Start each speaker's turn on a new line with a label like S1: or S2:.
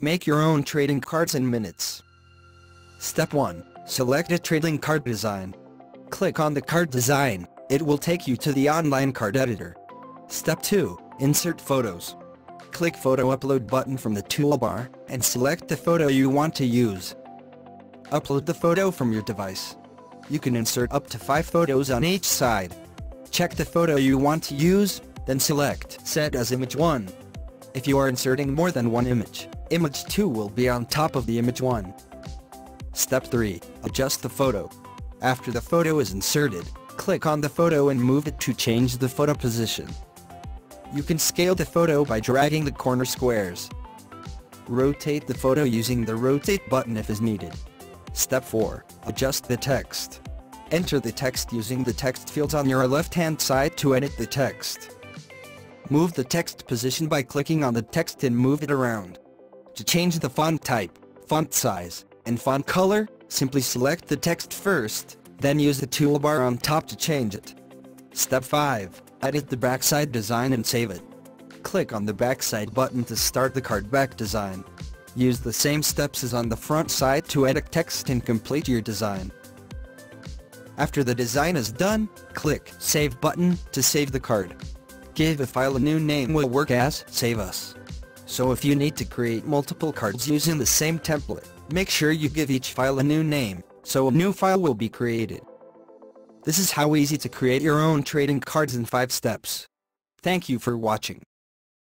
S1: Make your own trading cards in minutes. Step 1. Select a trading card design. Click on the card design, it will take you to the online card editor. Step 2. Insert photos. Click photo upload button from the toolbar, and select the photo you want to use. Upload the photo from your device. You can insert up to 5 photos on each side. Check the photo you want to use, then select Set as Image 1. If you are inserting more than one image, Image 2 will be on top of the Image 1. Step 3. Adjust the photo. After the photo is inserted, click on the photo and move it to change the photo position. You can scale the photo by dragging the corner squares. Rotate the photo using the rotate button if is needed. Step 4. Adjust the text. Enter the text using the text fields on your left-hand side to edit the text. Move the text position by clicking on the text and move it around. To change the font type, font size, and font color, simply select the text first, then use the toolbar on top to change it. Step 5. Edit the backside design and save it. Click on the backside button to start the card back design. Use the same steps as on the front side to edit text and complete your design. After the design is done, click Save button to save the card. Give a file a new name will work as Save As. So if you need to create multiple cards using the same template, make sure you give each file a new name, so a new file will be created. This is how easy to create your own trading cards in 5 steps. Thank you for watching.